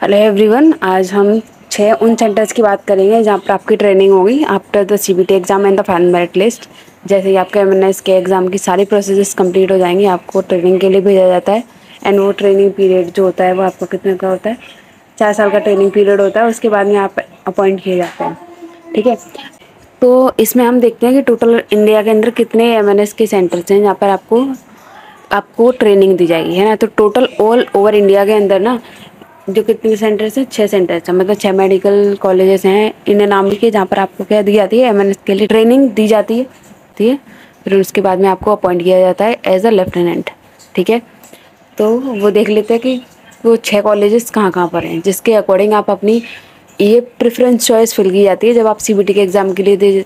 Hello everyone आज हम छः उन सेंटर्स की बात करेंगे जहाँ पर आपकी ट्रेनिंग होगी after the CBT exam and the final merit list जैसे ही आपके एम एन एस के एग्ज़ाम की सारी प्रोसेस कंप्लीट हो जाएँगी, आपको ट्रेनिंग के लिए भेजा जाता है एंड वो ट्रेनिंग पीरियड जो होता है वो आपको कितने का होता है? चार साल का ट्रेनिंग पीरियड होता है, उसके बाद में आप अपॉइंट किए जाते हैं। ठीक है? तो इसमें हम देखते हैं कि टोटल इंडिया के अंदर कितने एम एन एस के सेंटर्स हैं जहाँ पर आपको आपको ट्रेनिंग दी जाएगी, है ना? तो टोटल ऑल ओवर इंडिया के अंदर ना जो कितने सेंटर्स हैं छः सेंटर्स हैं मतलब छः मेडिकल कॉलेजेस हैं, इन्हें नाम लिखिए जहाँ पर आपको क्या दी जाती है एमएनएस के लिए ट्रेनिंग दी जाती है, ठीक है? फिर उसके बाद में आपको अपॉइंट किया जाता है एज अ लेफ्टिनेंट ठीक है? तो वो देख लेते हैं कि वो छः कॉलेजेस कहाँ कहाँ पर हैं, जिसके अकॉर्डिंग आप अपनी ये प्रेफरेंस चॉइस फिल की जाती है, जब आप सीबीटी के एग्ज़ाम के लिए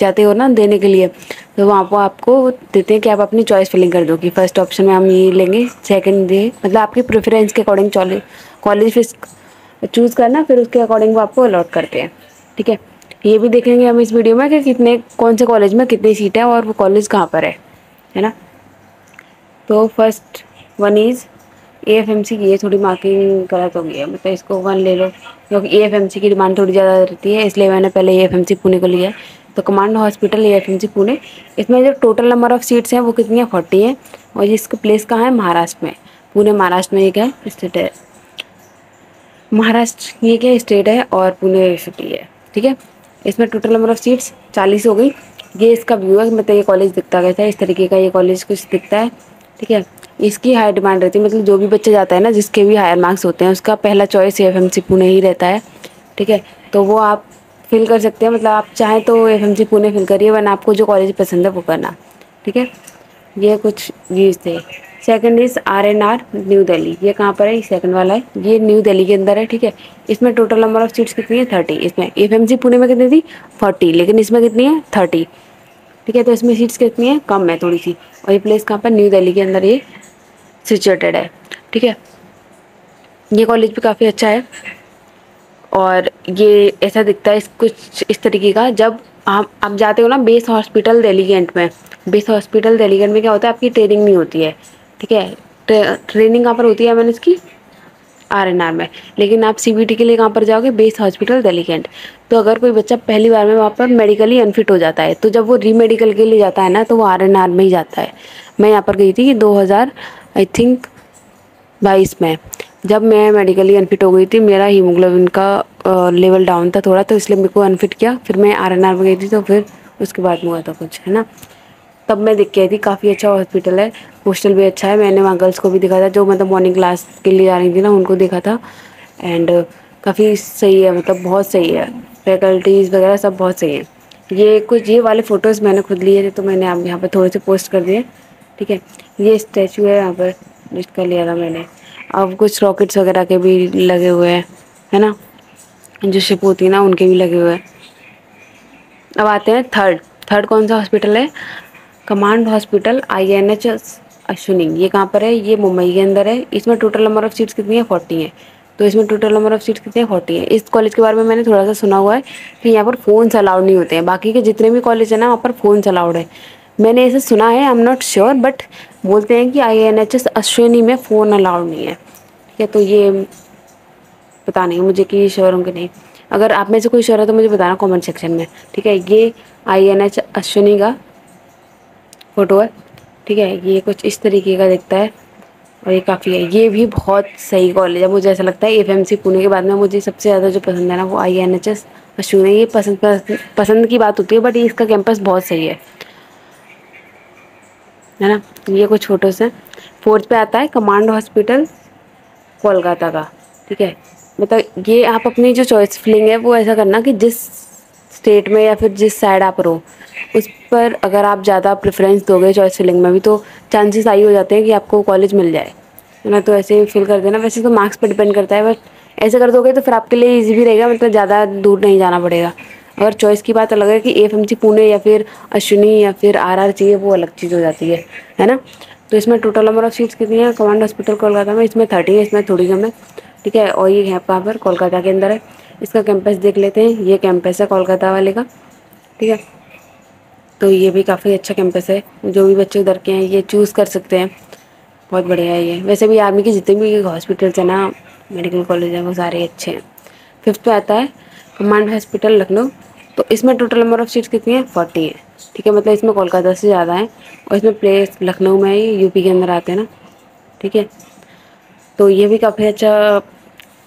जाते हो ना देने के लिए तो वहाँ पर आपको देते हैं कि आप अपनी चॉइस फिलिंग कर दो कि फ़र्स्ट ऑप्शन में हम ये लेंगे सेकंड ये मतलब आपकी प्रेफरेंस के अकॉर्डिंग कॉलेज फिर चूज़ करना, फिर उसके अकॉर्डिंग वो आपको अलॉट करते हैं, ठीक है? ये भी देखेंगे हम इस वीडियो में कि कितने, कौन से कॉलेज में कितनी सीट है और वो कॉलेज कहाँ पर है है ना? तो first one is A F M C की ये थोड़ी मार्किंग गलत हो गई है मतलब इसको वन ले लो, क्योंकि ए एफ़ एम सी की डिमांड थोड़ी ज़्यादा रहती है, इसलिए मैंने पहले A F M C Pune को लिया है। तो command hospital A F Pune. इसमें जो टोटल नंबर ऑफ़ सीट्स हैं, वो कितनी है? फोर्टी है। और जिसका प्लेस कहाँ है? महाराष्ट्र में। पुणे, महाराष्ट्र में एक है? स्टेट है। महाराष्ट्र, ये क्या स्टेट है और पुणे सिटी है। ठीक है? इसमें टोटल नंबर ऑफ़ सीट्स चालीस हो गई। ये इसका व्यू है मतलब ये कॉलेज दिखता कैसा है? इस तरीके का ये कॉलेज कुछ दिखता है। ठीक है? इसकी हाई डिमांड रहती है। मतलब जो भी बच्चा जाता है ना, जिसके भी हायर मार्क्स होते हैं, उसका पहला choice F M C Pune ही रहता है। ठीक है? तो वो आप फिल कर सकते हैं। मतलब आप चाहें तो F M C Pune fill करिए, वरना आपको जो कॉलेज पसंद है वो करना। ठीक है? ये कुछ व्यूज़ थे। Second is R N R new Delhi ये कहाँ पर है? सेकंड वाला है। ये न्यू दिल्ली के अंदर है, ठीक है? इसमें टोटल नंबर ऑफ़ सीट्स कितनी है? थर्टी इसमें एफ़ एम सी पुणे में कितनी थी? फोर्टी लेकिन इसमें कितनी है? थर्टी ठीक है? तो इसमें सीट्स कितनी है? कम है थोड़ी सी और ये प्लेस कहाँ पर? न्यू दिल्ली के अंदर ये सिचुएटेड है। ठीक है? ये कॉलेज भी काफ़ी अच्छा है। और ये ऐसा दिखता है इस कुछ इस तरीके का जब आप आप जाते हो ना बेस हॉस्पिटल दिल्लीगेंट में बेस हॉस्पिटल दिल्लीगेंट में क्या होता है आपकी ट्रेनिंग नहीं होती है ठीक है? ट्रे, ट्रेनिंग कहाँ पर होती है मैंने इसकी? आर एन आर में। लेकिन आप सी बी टी के लिए कहाँ पर जाओगे? बेस हॉस्पिटल दिल्लीगेंट तो अगर कोई बच्चा पहली बार में वहाँ पर मेडिकली अनफिट हो जाता है तो जब वो री मेडिकल के लिए जाता है ना तो वो आर एन आर में ही जाता है। मैं यहाँ पर गई थी दो हज़ार आई थिंक बाईस में। जब मैं मेडिकली अनफिट हो गई थी, मेरा हीमोग्लोबिन का लेवल डाउन था थोड़ा तो इसलिए मेरे को अनफिट किया। फिर मैं आर एन आर में गई थी तो फिर उसके बाद में हुआ था कुछ, है ना? तब मैं देख के आई थी, काफ़ी अच्छा हॉस्पिटल है। हॉस्टल भी अच्छा है। मैंने वहाँ गर्ल्स को भी देखा था, जो मतलब मॉर्निंग क्लास के लिए जा रही थी ना, उनको देखा था। एंड काफ़ी सही है मतलब बहुत सही है। फैकल्टीज़ वगैरह सब बहुत सही है। ये कुछ, ये वाले फ़ोटोज़ मैंने खुद लिए थे तो मैंने आप यहाँ पर थोड़े से पोस्ट कर दिए। ठीक है? ये स्टैचू है यहाँ पर कर लिया था मैंने। अब कुछ रॉकेट्स वगैरह के भी लगे हुए हैं, है ना? जो शिप होती है ना, उनके भी लगे हुए हैं। अब आते हैं थर्ड थर्ड कौन सा हॉस्पिटल है? Command hospital I N H Ashwini ये कहाँ पर है? ये मुंबई के अंदर है। इसमें टोटल नंबर ऑफ़ सीट्स कितनी है? फोर्टी है। तो इसमें टोटल नंबर ऑफ़ सीट्स कितनी है? फोर्टी है। इस कॉलेज के बारे में मैंने थोड़ा सा सुना हुआ है कि यहाँ पर फ़ोन्स अलाउड नहीं होते हैं। बाकी के जितने भी कॉलेज हैं ना, वहाँ पर फ़ोन्स अलाउड है। मैंने ऐसे सुना है I am not sure but बोलते हैं कि I N H S Ashwini में फ़ोन अलाउड नहीं है। ठीक है तो ये पता नहीं, मुझे कि श्योर होंगे नहीं। अगर आप में से कोई श्योर है तो मुझे बताना कमेंट सेक्शन में, ठीक है? ये आई एन एच अश्विनी का फ़ोटो है, ठीक है? ये कुछ इस तरीके का दिखता है, और ये काफ़ी है। ये भी बहुत सही कॉलेज है। मुझे ऐसा लगता है एफ़ एम सी पुणे के बाद में मुझे सबसे ज़्यादा जो पसंद है ना, वो I N H S Ashwini ये पसंद पसंद की बात होती है बट इसका कैंपस बहुत सही है। है ना? ये कुछ फ़ोटोज़ से फोर्थ पे आता है कमांड हॉस्पिटल कोलकाता का, ठीक है? मतलब ये आप अपनी जो चॉइस फिलिंग है, वो ऐसा करना कि जिस स्टेट में या फिर जिस साइड आप रहो, उस पर अगर आप ज़्यादा प्रेफरेंस दोगे चॉइस फिलिंग में भी तो चांसेस आई हो जाते हैं कि आपको कॉलेज मिल जाए। है ना? तो ऐसे ही फिल कर देना। वैसे तो मार्क्स पर डिपेंड करता है बट ऐसे कर दोगे तो फिर आपके लिए ईजी भी रहेगा मतलब ज़्यादा दूर नहीं जाना पड़ेगा। अगर चॉइस की बात अलग है कि एफ़ एम सी पुणे या फिर अश्विनी या फिर आर चाहिए, वो अलग चीज़ हो जाती है है ना? तो इसमें टोटल नंबर ऑफ़ सीट्स कितनी है? कमांड हॉस्पिटल कोलकाता में, इसमें थर्टी है, इसमें थोड़ी कम है, ठीक है? और ये यहाँ पर, कोलकाता के अंदर है। इसका कैंपस देख लेते हैं, ये कैंपस है कोलकाता वाले का, ठीक है? तो ये भी काफ़ी अच्छा कैंपस है, जो भी बच्चे उधर के हैं, ये चूज़ कर सकते हैं। बहुत बढ़िया है ये। वैसे भी आर्मी के जितने भी हॉस्पिटल्स हैं ना मेडिकल कॉलेज हैं, वो सारे अच्छे हैं। फिफ्थ पे आता है कमांड हॉस्पिटल लखनऊ। तो इसमें टोटल नंबर ऑफ़ सीट्स कितनी है? फोर्टी है। ठीक है मतलब इसमें कोलकाता से ज़्यादा है और इसमें प्लेस लखनऊ में ही यूपी के अंदर आते हैं ना। ठीक है? तो ये भी काफ़ी अच्छा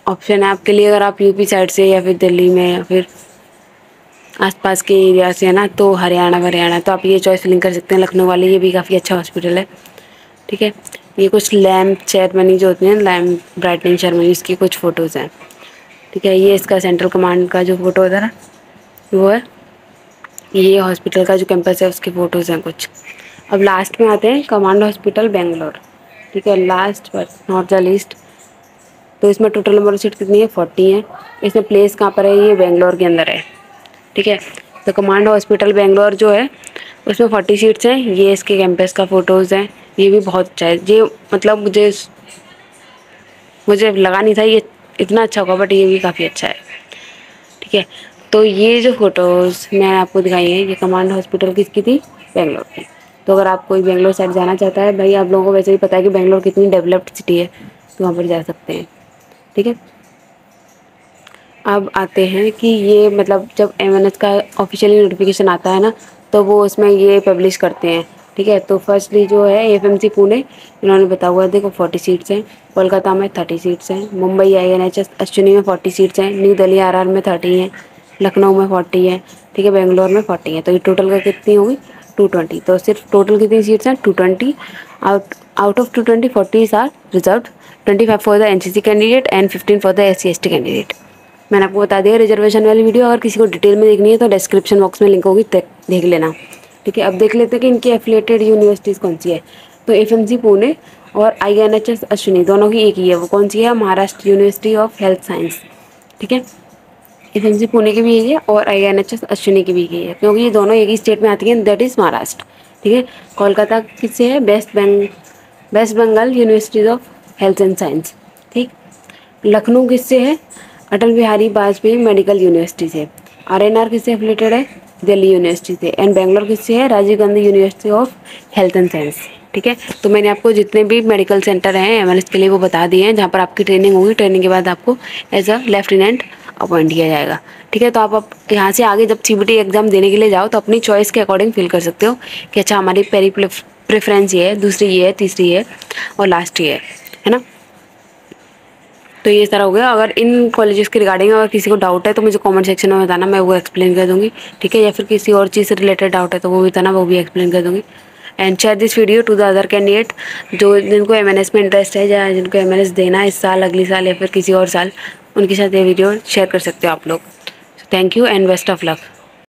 ऑप्शन है आपके लिए, अगर आप यूपी साइड से या फिर दिल्ली में या फिर आसपास के एरिया से है ना तो हरियाणा वरियाणा तो आप ये चॉइस लिंक कर सकते हैं। लखनऊ वाले ये भी काफ़ी अच्छा हॉस्पिटल है। ठीक है? ये कुछ लैम्प सेरेमनी जो होती है लैम्प ब्राइटनिंग सेरेमनी इसकी कुछ फ़ोटोज़ हैं। ठीक है? ये इसका सेंट्रल कमांड का जो फ़ोटो होता है वो है। ये हॉस्पिटल का जो कैंपस है, उसके फ़ोटोज़ हैं कुछ। अब लास्ट में आते हैं कमांड हॉस्पिटल बेंगलोर ठीक है last but not the list तो इसमें टोटल नंबर ऑफ़ सीट कितनी है? फोर्टी है। इसमें प्लेस कहाँ पर है? ये बेंगलोर के अंदर है। ठीक है तो कमांड हॉस्पिटल बेंगलोर जो है, उसमें फोर्टी सीट्स हैं। ये इसके कैंपस का फ़ोटोज़ हैं। ये भी बहुत अच्छा है। ये मतलब मुझे मुझे लगा नहीं था ये इतना अच्छा होगा बट ये भी काफ़ी अच्छा है। ठीक है तो ये जो फ़ोटोज़ मैं आपको दिखाई है, ये कमांड हॉस्पिटल किसकी थी? बेंगलोर की। तो अगर आप कोई बेंगलोर साइड जाना चाहता है, भाई आप लोगों को वैसे भी पता है कि बेंगलोर कितनी डेवलप्ड सिटी है तो वहाँ पर जा सकते हैं। ठीक है? अब आते हैं कि ये मतलब जब एम का ऑफिशियली नोटिफिकेशन आता है ना तो वो उसमें ये पब्लिश करते हैं। ठीक है? तो फर्स्टली जो है एफ़ एम सी पुणे इन्होंने बताया हुआ है, देखो फोर्टी सीट्स हैं। कोलकाता में थर्टी सीट्स हैं। Mumbai I N H S Ashwini में फोर्टी सीट्स हैं। न्यू दिल्ली आर में थर्टी हैं। लखनऊ में फोर्टी है, ठीक है, बेंगलोर में फोर्टी है तो ये टोटल का कितनी होगी? टू ट्वेंटी तो सिर्फ़ टोटल कितनी सीट्स हैं? Two twenty out out of two twenty forty are reserve twenty five for the N C C candidate and fifteen for the S C S T candidate मैंने आपको बता दिया reservation वाली video अगर किसी को डिटेल में देखनी है तो डिस्क्रिप्शन बॉक्स में लिंक होगी, देख लेना। ठीक है, अब देख लेते हैं कि इनकी एफिलेटेड यूनिवर्सिटीज़ कौन सी है। तो एफ़ एम सी पुणे और I N H S Ashwini दोनों की एक ही है, वो कौन सी है? Maharashtra university of health science ठीक है? एफ़ एम सी पुणे की भी है और I N H S Ashwini की भी यही है। क्योंकि ये दोनों एक ही स्टेट में आती हैं दैट इज़ महाराष्ट्र ठीक है? कोलकाता किससे है? बेस्ट बेंग West Bengal universities of health and science ठीक? लखनऊ किससे है? अटल बिहारी वाजपेयी मेडिकल यूनिवर्सिटी से। आर एन आर किससे रिलेटेड है? दिल्ली यूनिवर्सिटी से। एंड बेंगलोर किससे है? Rajiv Gandhi university of health and science ठीक है? तो मैंने आपको जितने भी मेडिकल सेंटर हैं एम के लिए वो बता दिए हैं, जहाँ पर आपकी ट्रेनिंग होगी। ट्रेनिंग के बाद आपको एज अ लेफ्टिनेंट अपॉइंट किया जाएगा। ठीक है तो आप अब यहाँ से आगे जब सी एग्ज़ाम देने के लिए जाओ तो अपनी चॉइस के अकॉर्डिंग फिल कर सकते हो कि अच्छा हमारी पहली प्रेफरेंस ये है, दूसरी ये है, तीसरी ये और लास्ट ये है है ना? तो ये सारा हो गया। अगर इन कॉलेजेस के रिगार्डिंग अगर किसी को डाउट है तो मुझे कमेंट सेक्शन में बताना, मैं वो एक्सप्लेन कर दूँगी। ठीक है, या फिर किसी और चीज़ से रिलेटेड डाउट है तो वो भी बताना, वो भी एक्सप्लेन कर दूँगी। And share this video to the other candidate जो जिनको एमएनएस में इंटरेस्ट है, या जिनको एमएनएस देना है इस साल, अगली साल, या फिर किसी और साल उनके साथ ये वीडियो शेयर कर सकते हो आप लोग. Thank you and best of luck